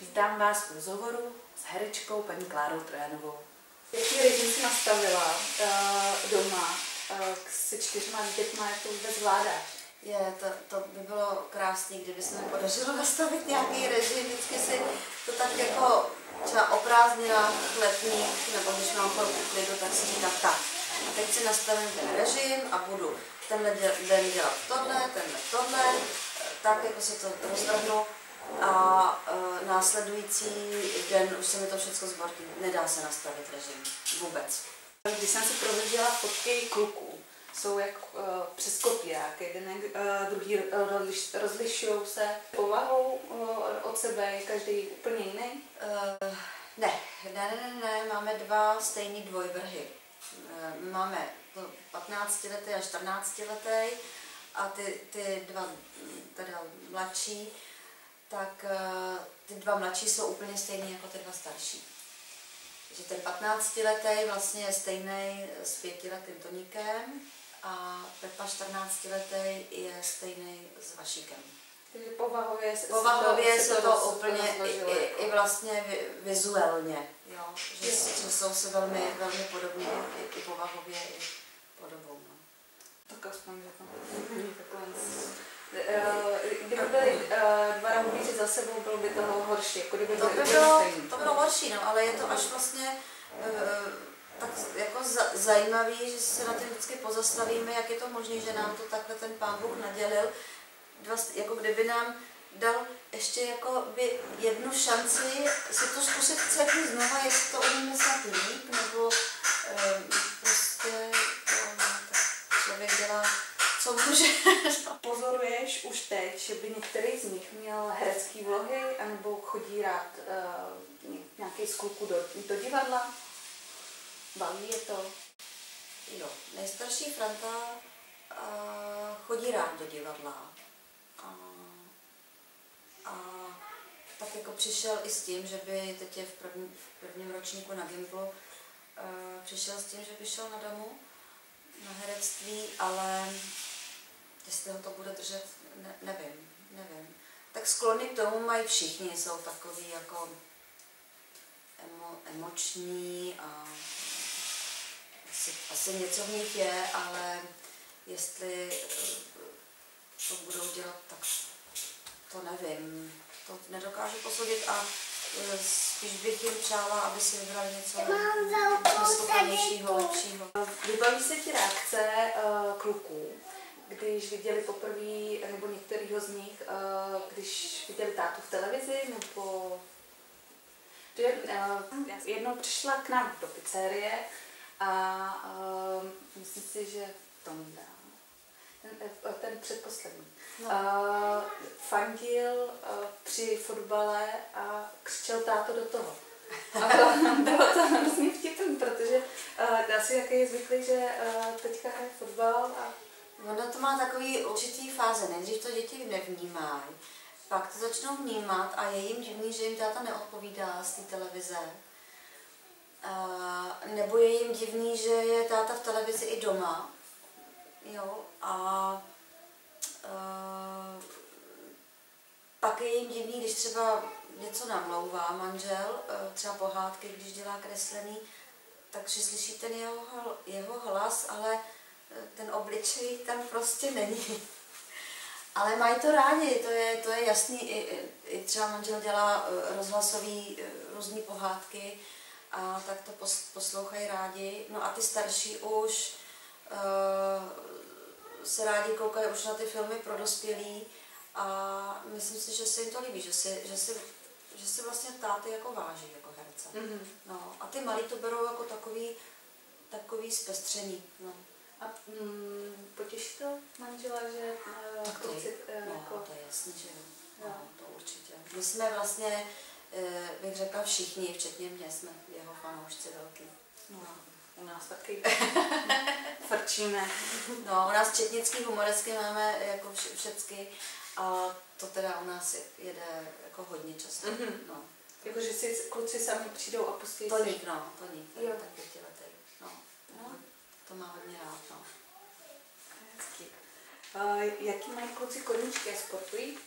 Vítám vás v rozhovoru s herečkou paní Klárou Trojanovou. Jaký režim si nastavila uh, doma uh, se čtyřma dětma, jak to vůbec zvládáš? Je, to, to by bylo krásné, kdyby se mi podařilo nastavit nějaký režim. Vždycky si to tak jako třeba o prázdninách letních, nebo když mám chvilku klidu, tak si říkám tak. Teď si nastavím ten režim a budu tenhle den dělat tohle, tenhle tohle, tak jako si to rozvrhnu a e, následující den už se mi to všechno zbortí. Nedá se nastavit režim. Vůbec. Když jsem si prohlížela fotky kluků, jsou jak uh, přes kopiák, jeden uh, druhý uh, rozliš, rozlišují se povahou uh, od sebe, každý úplně jiný? Uh, ne, ne, ne, ne, ne, máme dva stejný dvojvrhy. Uh, máme 15 letý a 14 letý a ty, ty dva teda mladší, tak uh, ty dva mladší jsou úplně stejný jako ty dva starší. Že ten 15 letý vlastně je stejný s pětiletým Toníkem a Pepa 14 letý je stejný s Vašíkem. Takže povahově se, povahově se to, se to, úplně i, i, jako- i vlastně vizuálně, jo, že, že jsou se velmi, velmi podobní i, i povahově, i podobou. No. Tak aspoň, že to eh, Kdyby byly uh, dva rahubíři za sebou, bylo by toho horší. Jako kdyby to, by bylo, to bylo horší, no, ale je to až vlastně uh, tak jako za, zajímavý, že se na tím vždycky pozastavíme, jak je to možné, že nám to takhle ten pán Bůh nadělil, jako kdyby nám dal ještě jako by jednu šanci si to zkusit celý znova, jestli to umíme snad líp, nebo um, prostě um, člověk dělá, může. Pozoruješ už teď, že by některý z nich měl herecké vlohy, anebo chodí rád uh, nějaký z kluků do, do divadla? Baví je to? Jo, nejstarší Franta uh, chodí rád do divadla. A, a tak jako přišel i s tím, že by teď je v, první, v prvním ročníku na Gimplu, uh, přišel s tím, že by šel na damu, na herectví, ale jestli ho to bude držet, ne, nevím, nevím. Tak sklony k tomu mají všichni, jsou takový jako emo, emoční a asi, asi něco v nich je, ale jestli eh, to budou dělat, tak to nevím. To nedokážu posoudit a eh, spíš bych jim přála, aby si vybrali něco smysluplnějšího, lepšího. Vybaví se ti reakce uh, kluků, když viděli poprvé, nebo některýho z nich, uh, když viděli tátu v televizi, nebo že uh, jednou přišla k nám do pizzerie a uh, myslím si, že Tonda, ten, eh, ten předposlední, no. fandil při fotbale a křičel táto do toho. A bylo, to hrozně vtipný, protože asi jaký je zvyklý, že teďka hraje fotbal a Ono to má takový určitý fáze. Nejdřív to děti nevnímají, pak to začnou vnímat a je jim divný, že jim táta neodpovídá z té televize nebo je jim divný, že je táta v televizi i doma. Jo, a uh, pak je jim divný, když třeba něco namlouvá manžel, uh, třeba pohádky, když dělá kreslený, takže slyší ten jeho, jeho hlas, ale ten obličej tam prostě není. Ale mají to rádi, to je, to je jasný. I, i třeba manžel dělá rozhlasový různé pohádky, a tak to poslouchají rádi. No a ty starší už uh, se rádi koukají už na ty filmy pro dospělí a myslím si, že se jim to líbí, že si, že si, že si vlastně táty jako váží jako herce. Mm-hmm. No, a ty malí to berou jako takový, takový zpestření. No. A mm, potěší to manžela, že uh, tak to, je, uh, no, jako... to je jasný, že jo. No, to určitě. My jsme vlastně Eh, bych řekla všichni, včetně mě, jsme jeho fanoušci velký. No, u nás taky frčíme. No, u nás četnický humoresky máme jako všecky a to teda u nás jede jako hodně často. Mm-hmm. No. Jako, že si kluci sami přijdou a pustí Toník, no, Toník, jo. tak pětiletý. No. no. To má hodně rád, no. Hezky. Uh, jaký mají kluci koníčky a sportují?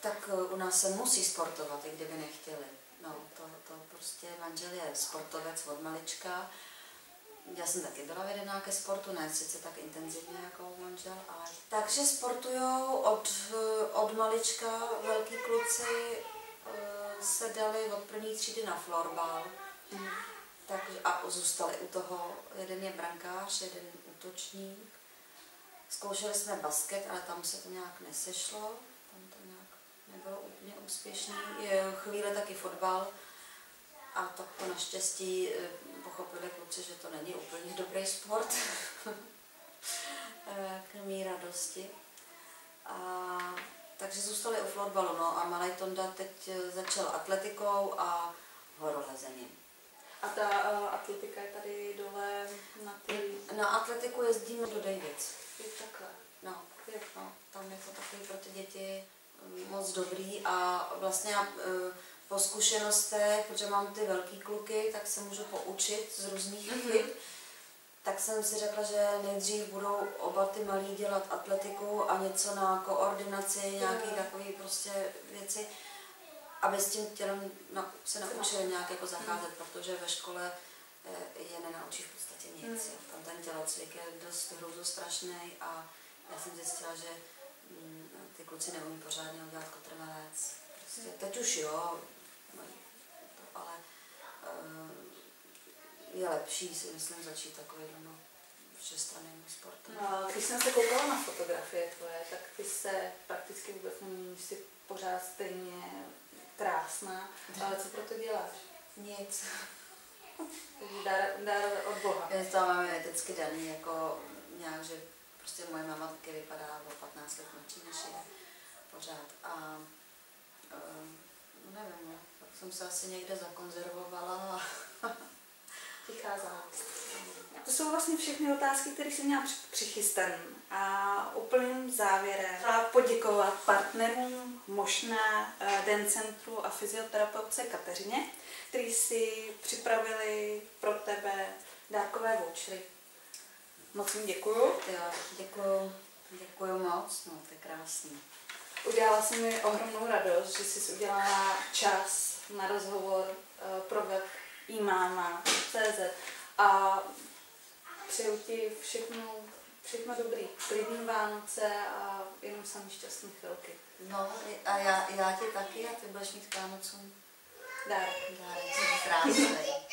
Tak u nás se musí sportovat, i kdyby nechtěli. No, to, to prostě manžel je sportovec od malička. Já jsem taky byla vedená ke sportu, ne sice tak intenzivně jako manžel, ale... Takže sportujou od, od malička, velký kluci se dali od první třídy na florbal. Mm. Tak, a zůstali u toho. Jeden je brankář, jeden útočník. Zkoušeli jsme basket, ale tam se to nějak nesešlo. Tam to nějak nebylo úplně úspěšný. Je chvíli taky fotbal. A tak to naštěstí eh, pochopili kluci, že to není úplně dobrý sport. Eh, k mý radosti. A takže zůstali u florbalu. No a malý Tonda teď eh, začal atletikou a horolezením. A ta uh, atletika je tady dole na ty... Na atletiku jezdíme do Davids. Je takhle. No, je, no, tam je to takový pro ty děti mm, moc dobrý a vlastně já uh, po zkušenostech, protože mám ty velký kluky, tak se můžu poučit z různých mm-hmm. chyb tak jsem si řekla, že nejdřív budou oba ty malí dělat atletiku a něco na koordinaci, nějaké takové prostě věci, aby s tím tělem na, se naučili nějak jako zacházet, protože ve škole eh, je nenaučí v podstatě nic. Mm. Tam ten tělocvik je dost strašný a já jsem zjistila, že mm, ty kluci neumí pořádně udělat kotrmelec. Prostě teď už jo, ale uh, je lepší si myslím začít takový no, všestraným sportem. No, když jsem se koukala na fotografie tvoje, tak ty se prakticky vůbec neměníš, jsi pořád stejně krásná, ale co pro to děláš? Nic. Dar, dar od Boha. Já to mám vždycky daný, jako nějak, že prostě moje máma taky vypadá o 15 let mladší než je pořád. A um, nevím, no, tak jsem se asi někde zakonzervovala a tichá závist. To jsou vlastně všechny otázky, které jsem měla přichystané. A úplným závěrem chtěla poděkovat partnerům Možná eh, Den Centru a fyzioterapeutce Kateřině, kteří si připravili pro tebe dárkové vouchery. Moc mi děkuju. Jo, děkuju, děkuju moc, no to je krásný. Udělala si mi ohromnou radost, že jsi udělala čas na rozhovor eh, pro web imáma.cz a přeju ti všechno, všechno dobrý, klidný Vánoce a jenom samý šťastný chvilky. No a já, já ti taky a ty budeš mít k Vánocům dárek. Dárek, krásný.